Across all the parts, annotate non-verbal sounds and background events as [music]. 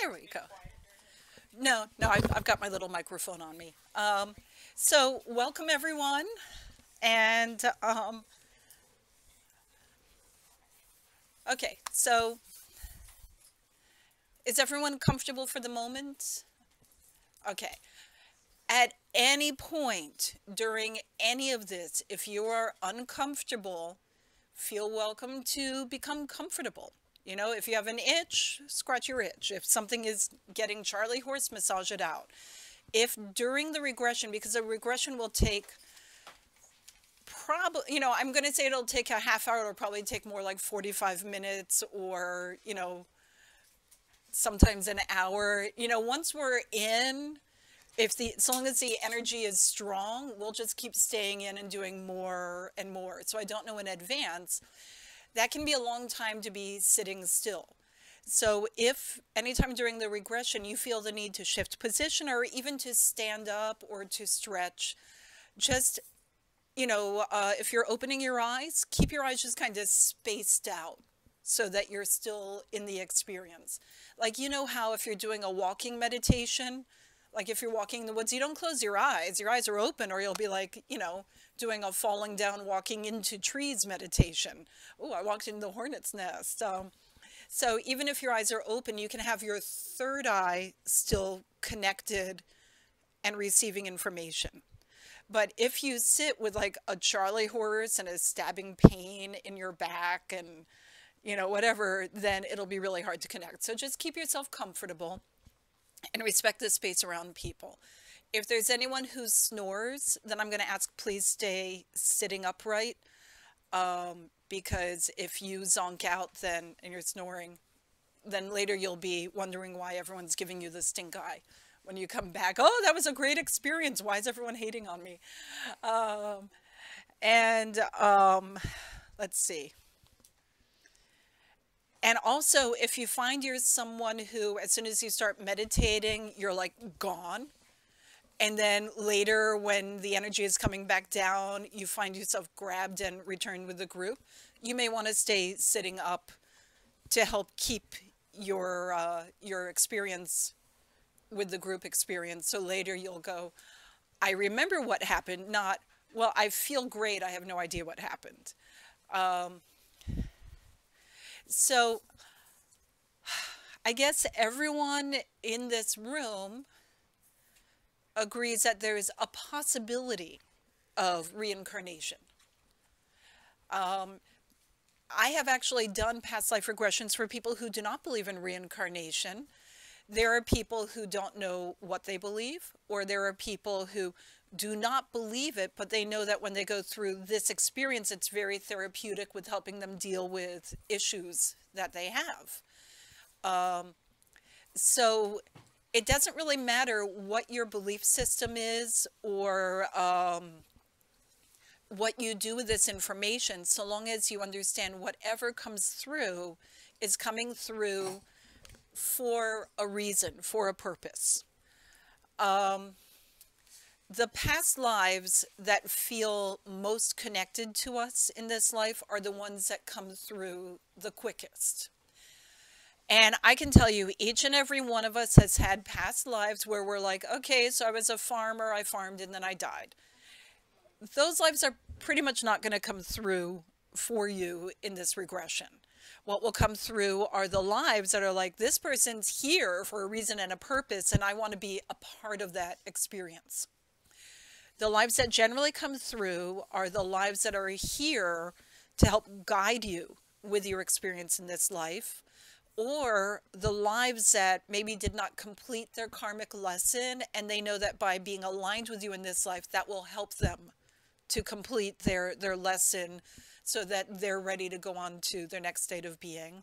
There we go. No, no, I've, I've got my little microphone on me. Um, so, welcome everyone. And, um, okay, so is everyone comfortable for the moment? Okay. At any point during any of this, if you are uncomfortable, feel welcome to become comfortable. You know, if you have an itch, scratch your itch. If something is getting Charlie horse, massage it out. If during the regression, because the regression will take probably, you know, I'm going to say it'll take a half hour, it'll probably take more like 45 minutes or, you know, sometimes an hour. You know, once we're in, if the so long as the energy is strong, we'll just keep staying in and doing more and more. So I don't know in advance that can be a long time to be sitting still. So if anytime during the regression you feel the need to shift position or even to stand up or to stretch, just, you know, uh, if you're opening your eyes, keep your eyes just kind of spaced out so that you're still in the experience. Like, you know how if you're doing a walking meditation, like if you're walking in the woods, you don't close your eyes. Your eyes are open or you'll be like, you know, doing a falling down, walking into trees meditation. Oh, I walked into the hornet's nest. Um, so even if your eyes are open, you can have your third eye still connected and receiving information. But if you sit with like a Charlie horse and a stabbing pain in your back and, you know, whatever, then it'll be really hard to connect. So just keep yourself comfortable and respect the space around people. If there's anyone who snores, then I'm going to ask please stay sitting upright um, because if you zonk out then and you're snoring, then later you'll be wondering why everyone's giving you the stink eye when you come back. Oh, that was a great experience. Why is everyone hating on me? Um, and um, let's see. And also, if you find you're someone who, as soon as you start meditating, you're like gone, and then later when the energy is coming back down you find yourself grabbed and returned with the group. You may want to stay sitting up to help keep your uh, your experience with the group experience. So later you'll go i remember what happened not well i feel great i have no idea what happened. Um, so [sighs] i guess everyone in this room agrees that there is a possibility of reincarnation. Um, I have actually done past life regressions for people who do not believe in reincarnation. There are people who don't know what they believe, or there are people who do not believe it, but they know that when they go through this experience, it's very therapeutic with helping them deal with issues that they have. Um, so it doesn't really matter what your belief system is or um, what you do with this information, so long as you understand whatever comes through is coming through for a reason, for a purpose. Um, the past lives that feel most connected to us in this life are the ones that come through the quickest. And I can tell you, each and every one of us has had past lives where we're like, okay, so I was a farmer, I farmed, and then I died. Those lives are pretty much not going to come through for you in this regression. What will come through are the lives that are like, this person's here for a reason and a purpose, and I want to be a part of that experience. The lives that generally come through are the lives that are here to help guide you with your experience in this life or the lives that maybe did not complete their karmic lesson and they know that by being aligned with you in this life that will help them to complete their their lesson so that they're ready to go on to their next state of being.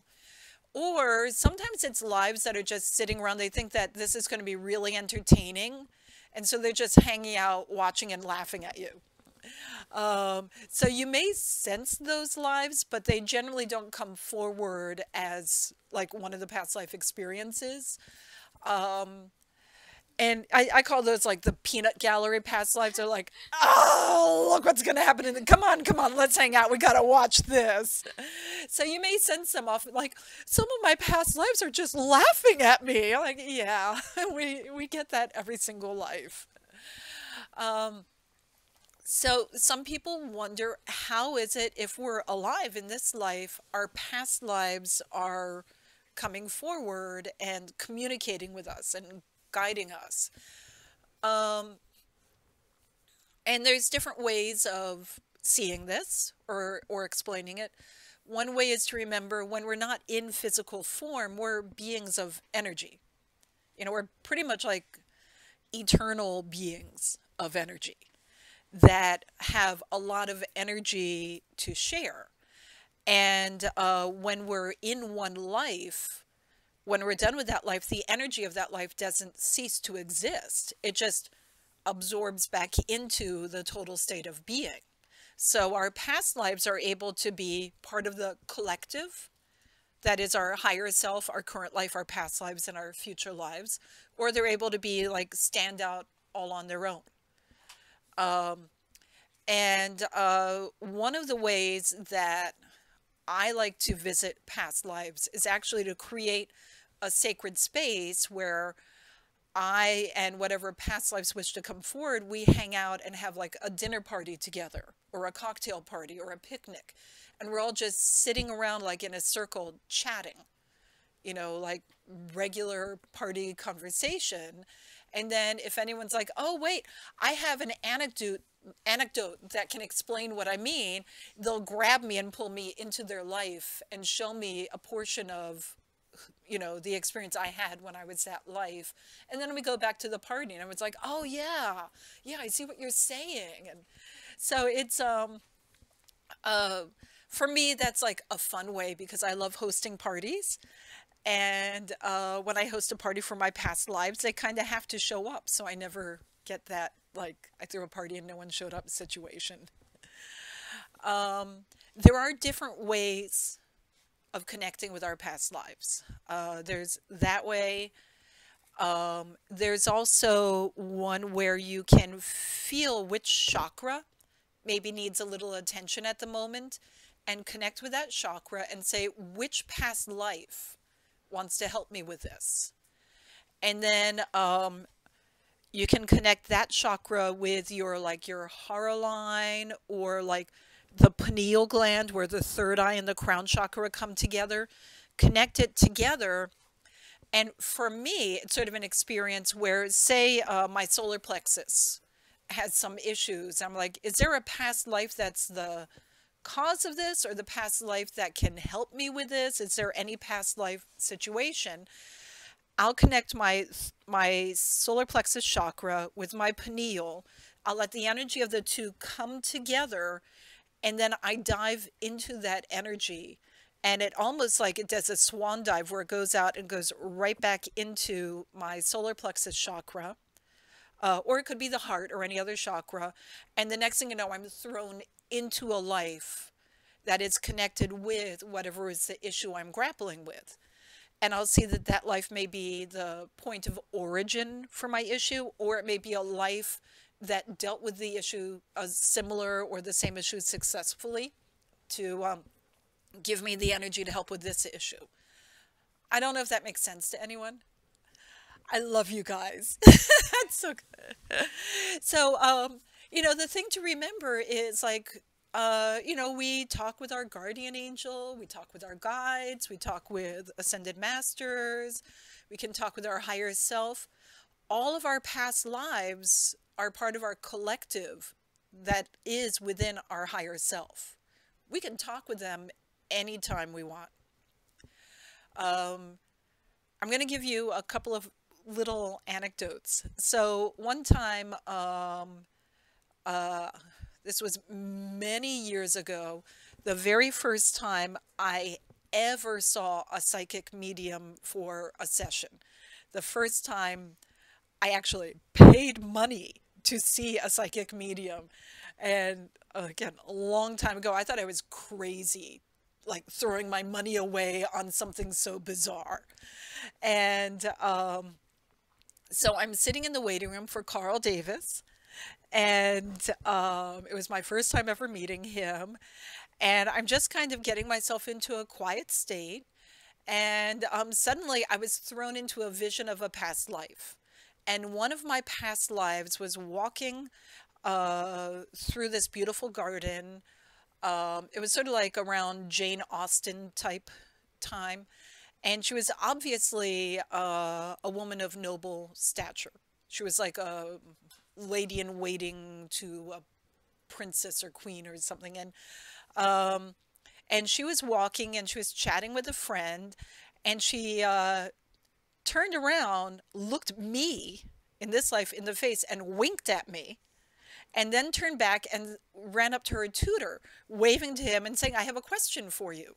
Or sometimes it's lives that are just sitting around they think that this is going to be really entertaining and so they're just hanging out watching and laughing at you um, so you may sense those lives, but they generally don't come forward as like one of the past life experiences. Um, and I, I call those like the peanut gallery past lives. They're like, oh, look what's going to happen. And come on, come on, let's hang out. We got to watch this. So you may sense them off like, some of my past lives are just laughing at me. Like, yeah, [laughs] we, we get that every single life. Um, so some people wonder, how is it if we're alive in this life, our past lives are coming forward and communicating with us and guiding us. Um, and there's different ways of seeing this or, or explaining it. One way is to remember when we're not in physical form, we're beings of energy. You know, we're pretty much like eternal beings of energy that have a lot of energy to share. And uh, when we're in one life, when we're done with that life, the energy of that life doesn't cease to exist. It just absorbs back into the total state of being. So our past lives are able to be part of the collective, that is our higher self, our current life, our past lives, and our future lives, or they're able to be like stand out all on their own. Um, and uh, one of the ways that I like to visit past lives is actually to create a sacred space where I and whatever past lives wish to come forward, we hang out and have like a dinner party together or a cocktail party or a picnic. And we're all just sitting around like in a circle chatting, you know, like regular party conversation. And then if anyone's like, oh, wait, I have an anecdote anecdote that can explain what I mean, they'll grab me and pull me into their life and show me a portion of you know, the experience I had when I was at life. And then we go back to the party and I was like, oh yeah, yeah, I see what you're saying. And so it's, um, uh, for me, that's like a fun way because I love hosting parties. And uh, when I host a party for my past lives, they kind of have to show up. So I never get that, like, I threw a party and no one showed up situation. Um, there are different ways of connecting with our past lives. Uh, there's that way. Um, there's also one where you can feel which chakra maybe needs a little attention at the moment and connect with that chakra and say, which past life wants to help me with this? And then um, you can connect that chakra with your like your hara line or like the pineal gland where the third eye and the crown chakra come together, connect it together. And for me, it's sort of an experience where, say, uh, my solar plexus has some issues. I'm like, is there a past life that's the cause of this or the past life that can help me with this? Is there any past life situation? I'll connect my my solar plexus chakra with my pineal. I'll let the energy of the two come together and then I dive into that energy and it almost like it does a swan dive where it goes out and goes right back into my solar plexus chakra. Uh, or it could be the heart or any other chakra. And the next thing you know, I'm thrown into a life that is connected with whatever is the issue I'm grappling with. And I'll see that that life may be the point of origin for my issue, or it may be a life that dealt with the issue, a similar or the same issue successfully to um, give me the energy to help with this issue. I don't know if that makes sense to anyone. I love you guys. [laughs] That's so good. So, um, you know, the thing to remember is like, uh, you know, we talk with our guardian angel, we talk with our guides, we talk with ascended masters, we can talk with our higher self. All of our past lives are part of our collective that is within our higher self. We can talk with them anytime we want. Um, I'm going to give you a couple of little anecdotes. So one time, um, uh, this was many years ago, the very first time I ever saw a psychic medium for a session. The first time I actually paid money to see a psychic medium. And again, a long time ago, I thought I was crazy, like throwing my money away on something so bizarre. And um, so I'm sitting in the waiting room for Carl Davis, and um, it was my first time ever meeting him. And I'm just kind of getting myself into a quiet state. And um, suddenly I was thrown into a vision of a past life. And one of my past lives was walking uh, through this beautiful garden. Um, it was sort of like around Jane Austen type time. And she was obviously uh, a woman of noble stature. She was like a lady in waiting to a princess or queen or something. And um, and she was walking and she was chatting with a friend and she uh, turned around, looked me in this life in the face and winked at me and then turned back and ran up to her tutor, waving to him and saying, I have a question for you.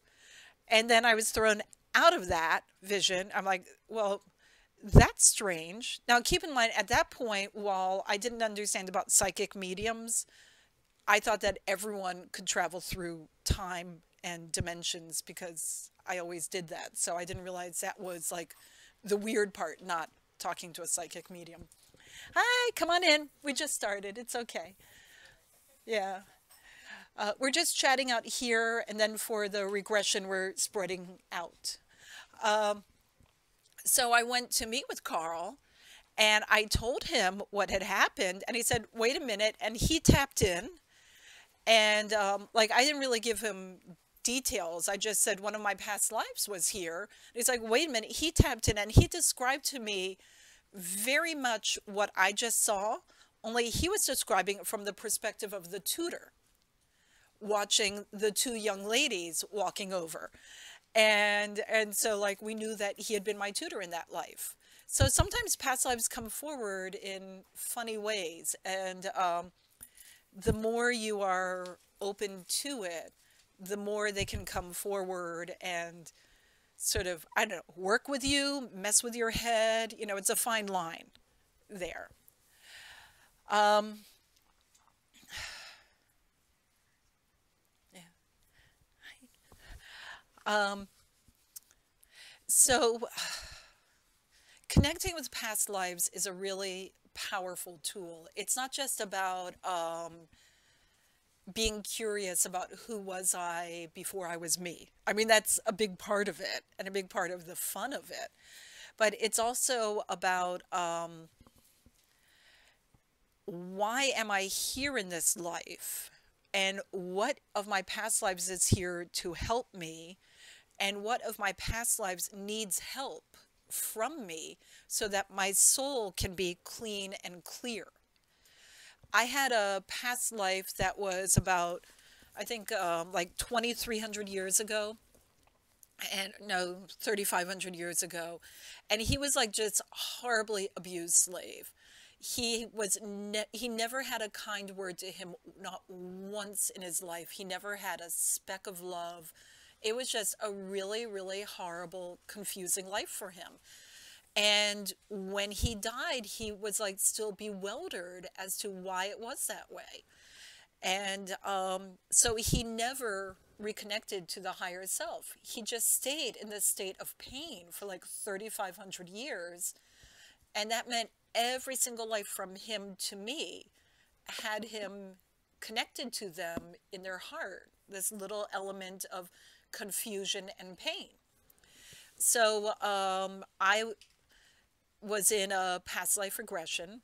And then I was thrown out of that vision. I'm like, well, that's strange. Now, keep in mind, at that point, while I didn't understand about psychic mediums, I thought that everyone could travel through time and dimensions because I always did that. So I didn't realize that was like the weird part, not talking to a psychic medium. Hi, come on in. We just started. It's okay. Yeah. Uh, we're just chatting out here, and then for the regression, we're spreading out. Um, so I went to meet with Carl, and I told him what had happened, and he said, "Wait a minute," and he tapped in, and um, like I didn't really give him details. I just said one of my past lives was here. And he's like, "Wait a minute," he tapped in, and he described to me very much what I just saw, only he was describing it from the perspective of the tutor watching the two young ladies walking over. And and so like we knew that he had been my tutor in that life. So sometimes past lives come forward in funny ways and um, the more you are open to it, the more they can come forward and sort of, I don't know, work with you, mess with your head. You know, it's a fine line there. Um, Um, so, [sighs] connecting with past lives is a really powerful tool. It's not just about um, being curious about who was I before I was me. I mean, that's a big part of it and a big part of the fun of it. But it's also about um, why am I here in this life? And what of my past lives is here to help me and what of my past lives needs help from me so that my soul can be clean and clear. I had a past life that was about, I think, um, like 2,300 years ago. And no, 3,500 years ago. And he was like just horribly abused slave. He was, ne he never had a kind word to him, not once in his life. He never had a speck of love it was just a really, really horrible, confusing life for him. And when he died, he was like still bewildered as to why it was that way. And um, so he never reconnected to the higher self. He just stayed in this state of pain for like 3,500 years. And that meant every single life from him to me had him connected to them in their heart, this little element of confusion and pain. So um, I was in a past life regression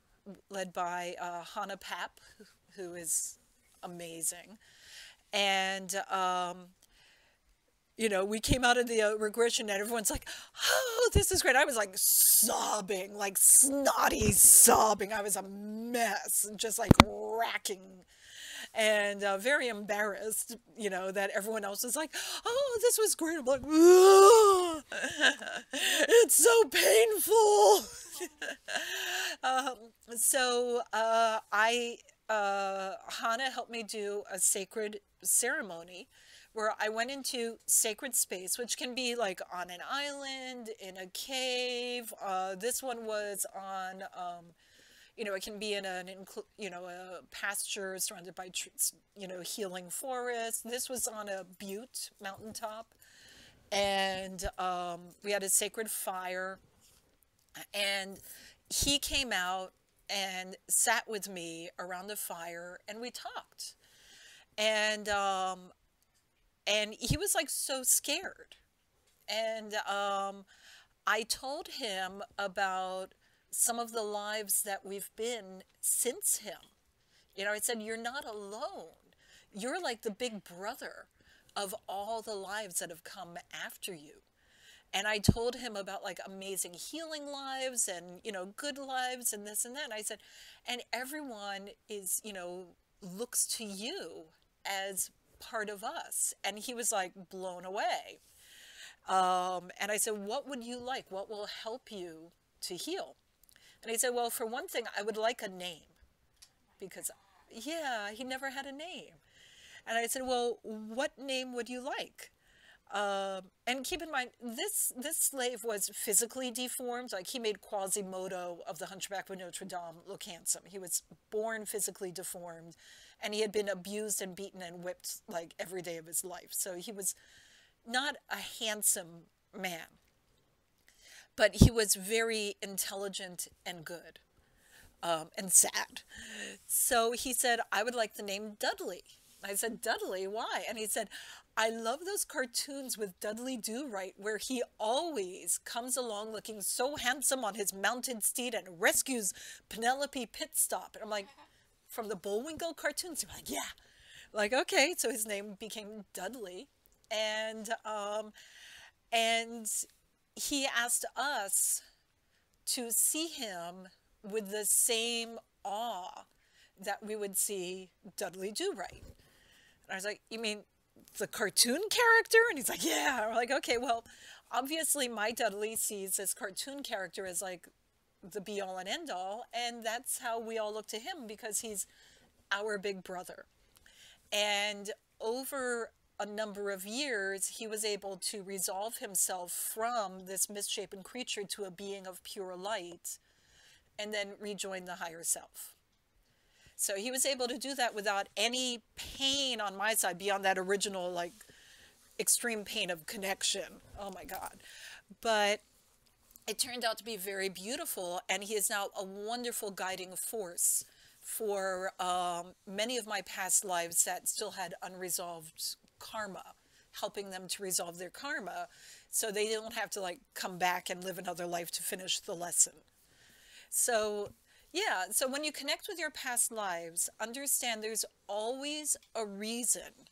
led by uh, Hannah Papp, who is amazing. And, um, you know, we came out of the uh, regression and everyone's like, oh, this is great. I was like sobbing, like snotty sobbing. I was a mess, just like racking and uh, very embarrassed, you know, that everyone else is like, oh, this was great. I'm like, it's so painful. um, so uh, I, uh, Hannah helped me do a sacred ceremony where I went into sacred space, which can be like on an island, in a cave. Uh, this one was on um, you know, it can be in an, you know, a pasture surrounded by, you know, healing forest. This was on a butte mountaintop. And um, we had a sacred fire. And he came out and sat with me around the fire and we talked. And um, and he was like so scared. And um, I told him about some of the lives that we've been since him. You know, I said, You're not alone. You're like the big brother of all the lives that have come after you. And I told him about like amazing healing lives and, you know, good lives and this and that. And I said, and everyone is, you know, looks to you as part of us. And he was like blown away. Um, and I said, What would you like? What will help you to heal? And he said, Well, for one thing, I would like a name. Because, yeah, he never had a name. And I said, Well, what name would you like? Um, and keep in mind, this this slave was physically deformed. Like he made Quasimodo of the Hunchback of Notre Dame look handsome. He was born physically deformed, and he had been abused and beaten and whipped like every day of his life. So he was not a handsome man, but he was very intelligent and good um, and sad. So he said, I would like the name Dudley. I said, Dudley, why? And he said, I love those cartoons with Dudley Do Right, where he always comes along looking so handsome on his mounted steed and rescues Penelope Pitstop. And I'm like, from the Bullwinkle cartoons? I'm like, yeah. Like, okay. So his name became Dudley and um, and he asked us to see him with the same awe that we would see Dudley Do Right. And I was like, you mean the cartoon character? And he's like, yeah. we're like, okay, well, obviously my Dudley sees this cartoon character as like the be all and end all. And that's how we all look to him because he's our big brother. And over a number of years, he was able to resolve himself from this misshapen creature to a being of pure light and then rejoin the higher self. So he was able to do that without any pain on my side beyond that original, like, extreme pain of connection. Oh my God. But it turned out to be very beautiful, and he is now a wonderful guiding force for um, many of my past lives that still had unresolved karma, helping them to resolve their karma so they don't have to like come back and live another life to finish the lesson. So, yeah, so when you connect with your past lives, understand there's always a reason.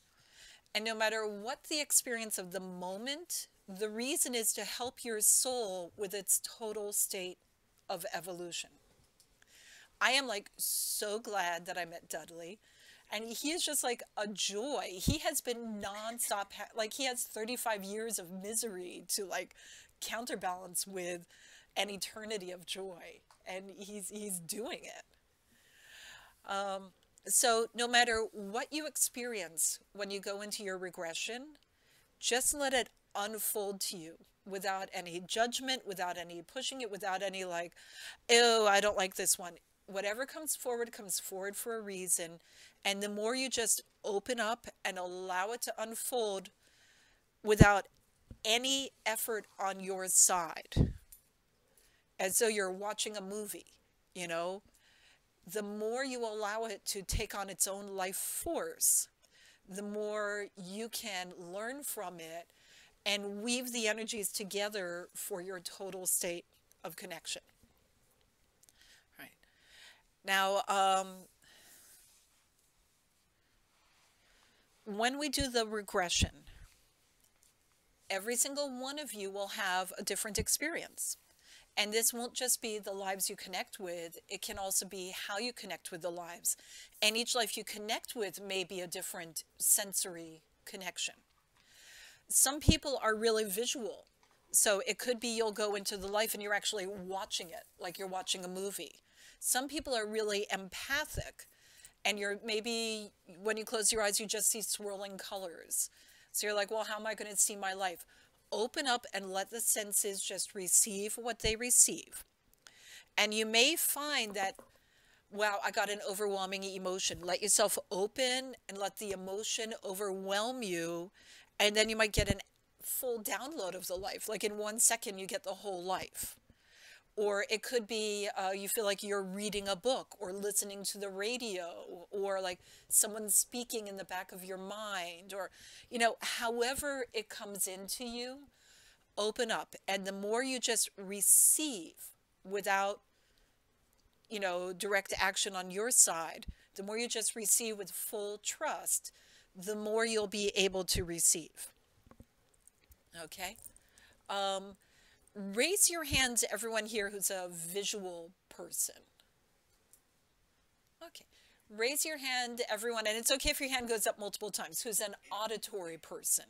And no matter what the experience of the moment, the reason is to help your soul with its total state of evolution. I am like so glad that I met Dudley and he is just like a joy. He has been nonstop, like he has 35 years of misery to like counterbalance with an eternity of joy, and he's he's doing it. Um, so no matter what you experience when you go into your regression, just let it unfold to you without any judgment, without any pushing it, without any like, oh, I don't like this one. Whatever comes forward comes forward for a reason, and the more you just open up and allow it to unfold without any effort on your side, as though you're watching a movie, you know, the more you allow it to take on its own life force, the more you can learn from it and weave the energies together for your total state of connection. Now, um, when we do the regression, every single one of you will have a different experience. And this won't just be the lives you connect with, it can also be how you connect with the lives. And each life you connect with may be a different sensory connection. Some people are really visual. So it could be you'll go into the life and you're actually watching it, like you're watching a movie. Some people are really empathic and you're maybe when you close your eyes you just see swirling colors. So you're like well how am i going to see my life? Open up and let the senses just receive what they receive. And you may find that wow i got an overwhelming emotion. Let yourself open and let the emotion overwhelm you and then you might get a full download of the life. Like in one second you get the whole life or it could be uh, you feel like you're reading a book or listening to the radio or like someone speaking in the back of your mind or you know however it comes into you open up. And the more you just receive without you know direct action on your side the more you just receive with full trust the more you'll be able to receive. Okay? Um, raise your hand to everyone here who's a visual person. Okay. Raise your hand, everyone, and it's okay if your hand goes up multiple times, who's an auditory person.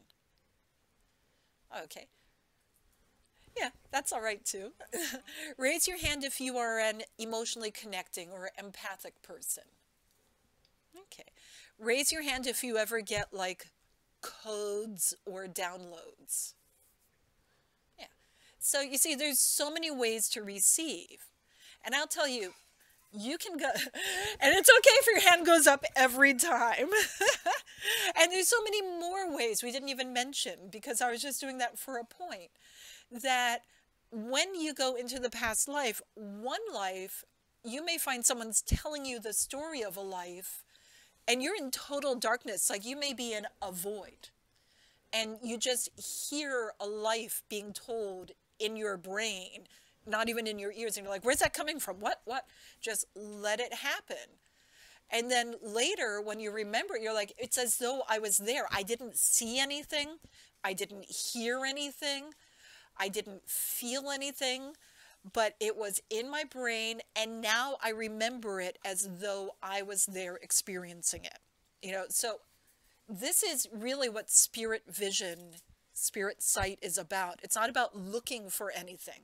Okay. Yeah, that's all right too. [laughs] Raise your hand if you are an emotionally connecting or empathic person. Okay. Raise your hand if you ever get like codes or downloads. So you see, there's so many ways to receive. And I'll tell you, you can go, [laughs] and it's okay if your hand goes up every time. [laughs] and there's so many more ways we didn't even mention because I was just doing that for a point. That when you go into the past life, one life, you may find someone's telling you the story of a life and you're in total darkness. Like you may be in a void and you just hear a life being told in your brain, not even in your ears. And you're like, where's that coming from? What, what? Just let it happen. And then later, when you remember, you're like, it's as though I was there. I didn't see anything. I didn't hear anything. I didn't feel anything, but it was in my brain. And now I remember it as though I was there experiencing it. You know, so this is really what spirit vision spirit sight is about. It's not about looking for anything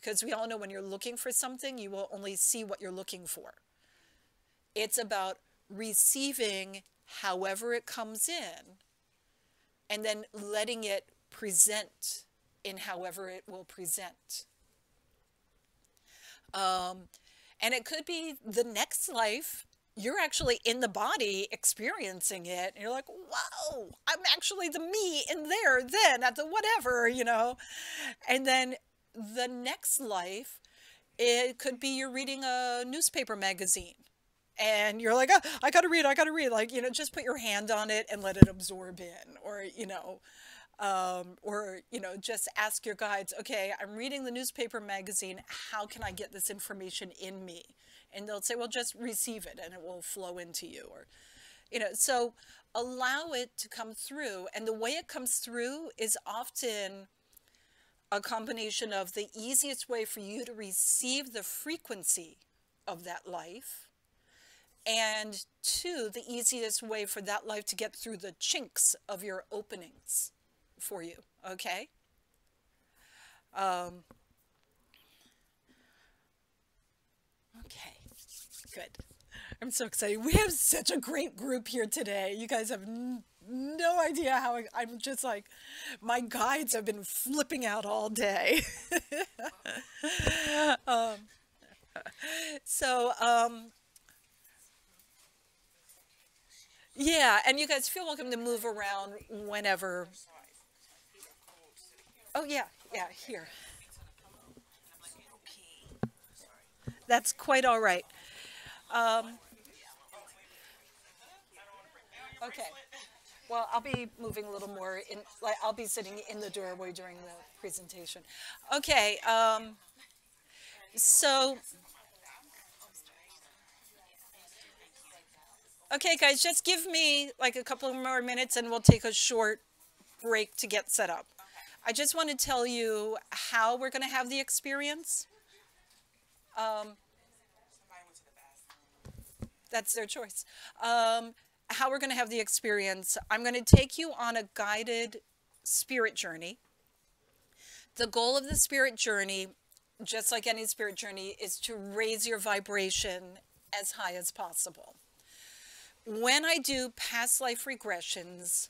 because we all know when you're looking for something, you will only see what you're looking for. It's about receiving however it comes in and then letting it present in however it will present. Um, and it could be the next life you're actually in the body experiencing it and you're like whoa i'm actually the me in there then at the whatever you know? And then the next life it could be you're reading a newspaper magazine and you're like oh, i gotta read i gotta read like you know just put your hand on it and let it absorb in or you know um, or you know just ask your guides okay i'm reading the newspaper magazine how can i get this information in me and they'll say, well, just receive it and it will flow into you. Or, you know, so allow it to come through. And the way it comes through is often a combination of the easiest way for you to receive the frequency of that life and two, the easiest way for that life to get through the chinks of your openings for you, okay? Um, okay. Good. I'm so excited. We have such a great group here today. You guys have no idea how I, am just like, my guides have been flipping out all day. [laughs] um, so, um, yeah, and you guys feel welcome to move around whenever. Oh, yeah, yeah, here. That's quite all right. Um, okay. Well, I'll be moving a little more. In, like, I'll be sitting in the doorway during the presentation. Okay. Um, so, okay, guys, just give me like a couple more minutes and we'll take a short break to get set up. I just want to tell you how we're going to have the experience. Um, that's their choice. Um, how we're going to have the experience. I'm going to take you on a guided spirit journey. The goal of the spirit journey, just like any spirit journey, is to raise your vibration as high as possible. When I do past life regressions,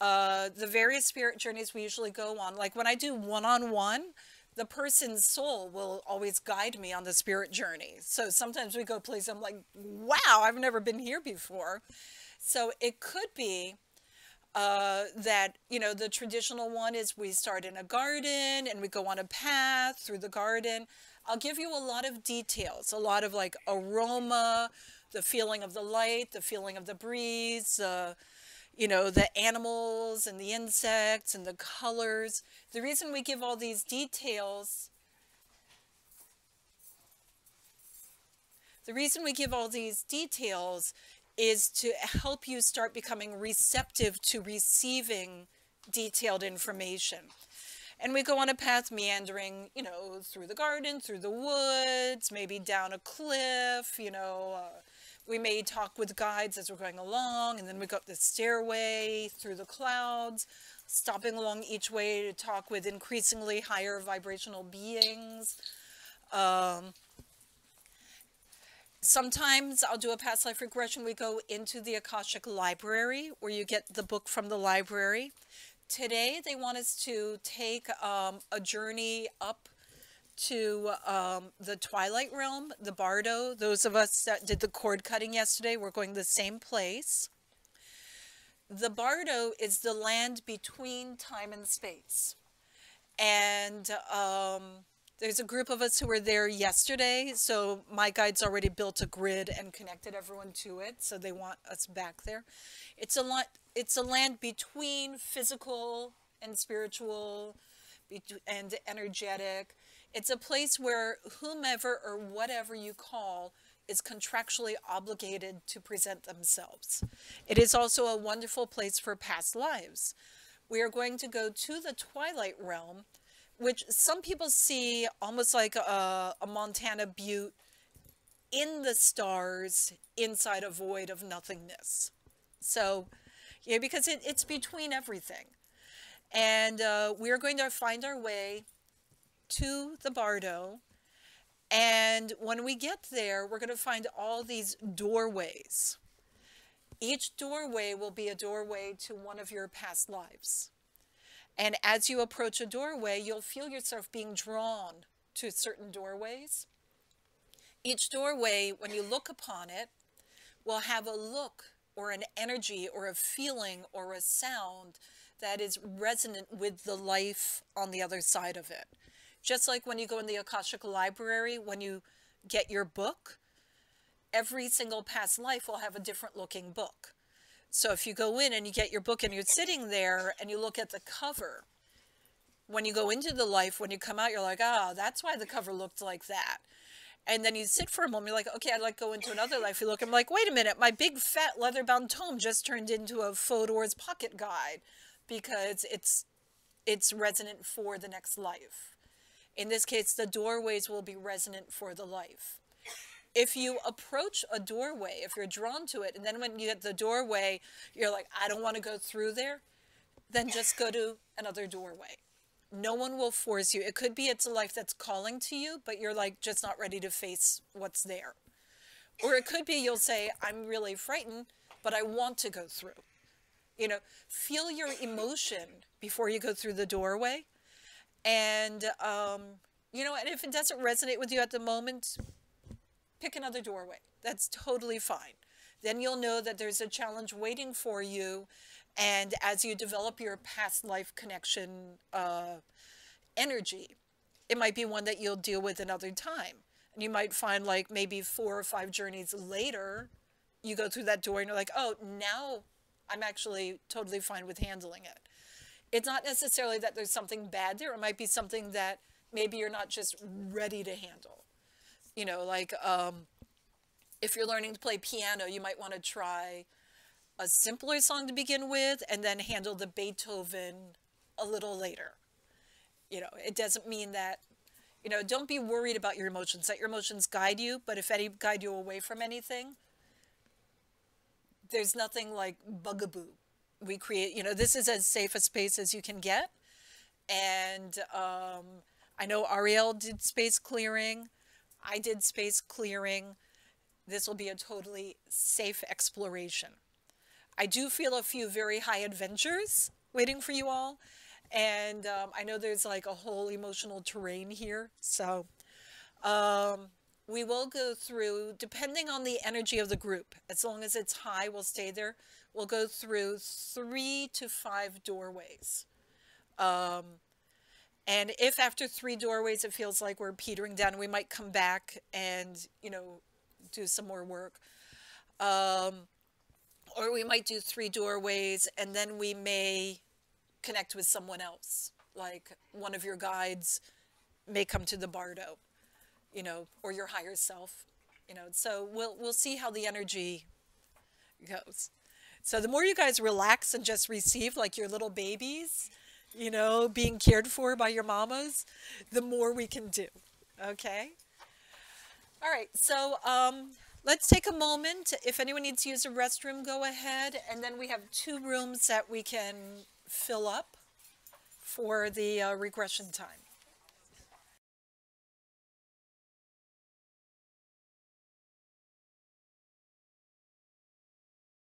uh, the various spirit journeys we usually go on, like when I do one-on-one, -on -one, the person's soul will always guide me on the spirit journey. So sometimes we go places, I'm like, wow, I've never been here before. So it could be uh, that, you know, the traditional one is we start in a garden and we go on a path through the garden. I'll give you a lot of details, a lot of like aroma, the feeling of the light, the feeling of the breeze, uh, you know, the animals and the insects and the colors. The reason we give all these details The reason we give all these details is to help you start becoming receptive to receiving detailed information. And we go on a path meandering, you know, through the garden, through the woods, maybe down a cliff, you know. Uh, we may talk with guides as we're going along, and then we go up the stairway through the clouds, stopping along each way to talk with increasingly higher vibrational beings. Um, sometimes I'll do a past life regression. We go into the Akashic Library where you get the book from the library. Today they want us to take um, a journey up to um, the Twilight Realm, the Bardo. Those of us that did the cord cutting yesterday, we're going the same place. The Bardo is the land between time and space. And um, there's a group of us who were there yesterday, so my guides already built a grid and connected everyone to it, so they want us back there. It's a lot. It's a land between physical and spiritual, and energetic. It's a place where whomever or whatever you call is contractually obligated to present themselves. It is also a wonderful place for past lives. We are going to go to the Twilight Realm which some people see almost like a, a Montana butte in the stars inside a void of nothingness. So, yeah, because it, it's between everything. And uh, we are going to find our way to the Bardo. And when we get there, we're going to find all these doorways. Each doorway will be a doorway to one of your past lives. And as you approach a doorway, you'll feel yourself being drawn to certain doorways. Each doorway, when you look upon it, will have a look or an energy or a feeling or a sound that is resonant with the life on the other side of it. Just like when you go in the Akashic Library, when you get your book, every single past life will have a different looking book. So if you go in and you get your book and you're sitting there and you look at the cover, when you go into the life, when you come out, you're like, oh, that's why the cover looked like that. And then you sit for a moment, you're like, okay, I'd like to go into another life. You look, I'm like, wait a minute, my big fat leather-bound tome just turned into a Fodor's pocket guide because it's it's resonant for the next life. In this case, the doorways will be resonant for the life if you approach a doorway, if you're drawn to it, and then when you get the doorway, you're like, I don't want to go through there, then just go to another doorway. No one will force you. It could be it's a life that's calling to you, but you're like just not ready to face what's there. Or it could be you'll say, I'm really frightened, but I want to go through. You know, feel your emotion before you go through the doorway. And, um, you know, and if it doesn't resonate with you at the moment, pick another doorway. That's totally fine. Then you'll know that there's a challenge waiting for you. And as you develop your past life connection uh, energy, it might be one that you'll deal with another time. And you might find like maybe four or five journeys later, you go through that door and you're like, oh, now I'm actually totally fine with handling it. It's not necessarily that there's something bad there. It might be something that maybe you're not just ready to handle you know, like um, if you're learning to play piano, you might want to try a simpler song to begin with and then handle the Beethoven a little later. You know, it doesn't mean that, you know, don't be worried about your emotions. Let your emotions guide you, but if any guide you away from anything, there's nothing like bugaboo. We create, you know, this is as safe a space as you can get. And um, I know Ariel did space clearing. I did space clearing. This will be a totally safe exploration. I do feel a few very high adventures waiting for you all. And um, I know there's like a whole emotional terrain here. So um, we will go through, depending on the energy of the group, as long as it's high, we'll stay there. We'll go through three to five doorways. Um, And if after three doorways it feels like we're petering down, we might come back and, you know, do some more work. Um, or we might do three doorways and then we may connect with someone else. Like one of your guides may come to the bardo, you know, or your higher self, you know. So we'll, we'll see how the energy goes. So the more you guys relax and just receive like your little babies, you know, being cared for by your mamas, the more we can do. Okay? All right, so um, let's take a moment. If anyone needs to use a restroom, go ahead. And then we have two rooms that we can fill up for the uh, regression time.